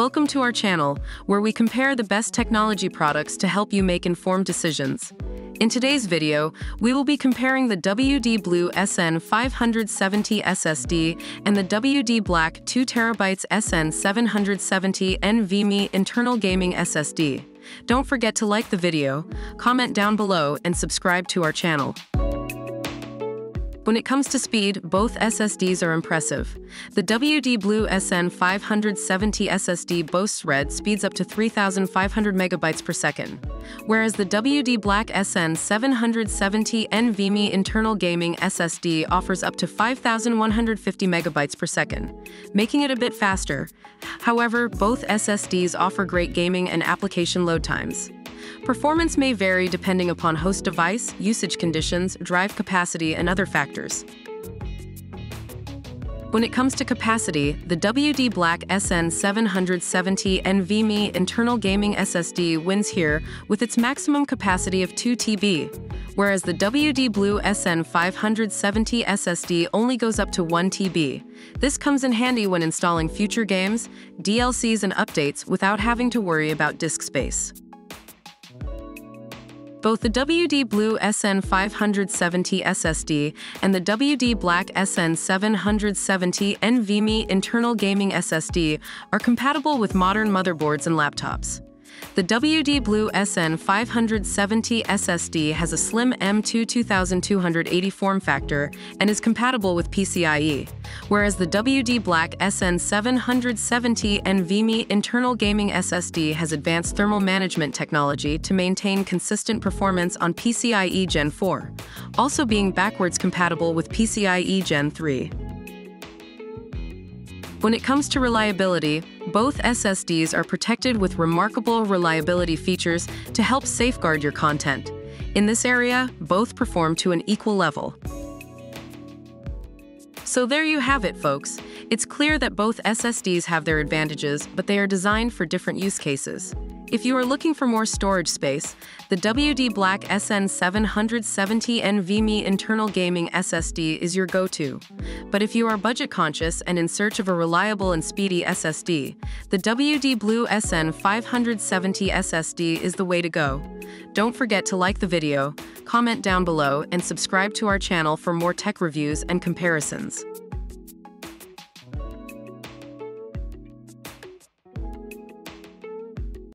Welcome to our channel, where we compare the best technology products to help you make informed decisions. In today's video, we will be comparing the WD Blue SN570 SSD and the WD Black 2TB SN770 NVMe internal gaming SSD. Don't forget to like the video, comment down below, and subscribe to our channel. When it comes to speed, both SSDs are impressive. The WD Blue SN570 SSD boasts read speeds up to 3,500 megabytes per second, whereas the WD Black SN770 NVMe internal gaming SSD offers up to 5,150 megabytes per second, making it a bit faster. However, both SSDs offer great gaming and application load times. Performance may vary depending upon host device, usage conditions, drive capacity, and other factors. When it comes to capacity, the WD Black SN770 NVMe internal gaming SSD wins here with its maximum capacity of 2 TB, whereas the WD Blue SN570 SSD only goes up to 1 TB. This comes in handy when installing future games, DLCs, and updates without having to worry about disk space. Both the WD Blue SN570 SSD and the WD Black SN770 NVMe internal gaming SSD are compatible with modern motherboards and laptops. The WD Blue SN570 SSD has a slim M2 2280 form factor and is compatible with PCIe, whereas the WD Black SN770 NVMe internal gaming SSD has advanced thermal management technology to maintain consistent performance on PCIe Gen 4, also being backwards compatible with PCIe Gen 3. When it comes to reliability, both SSDs are protected with remarkable reliability features to help safeguard your content. In this area, both perform to an equal level. So there you have it, folks. It's clear that both SSDs have their advantages, but they are designed for different use cases. If you are looking for more storage space, the WD Black SN770 NVMe internal gaming SSD is your go-to. But if you are budget conscious and in search of a reliable and speedy SSD, the WD Blue SN570 SSD is the way to go. Don't forget to like the video, comment down below, and subscribe to our channel for more tech reviews and comparisons.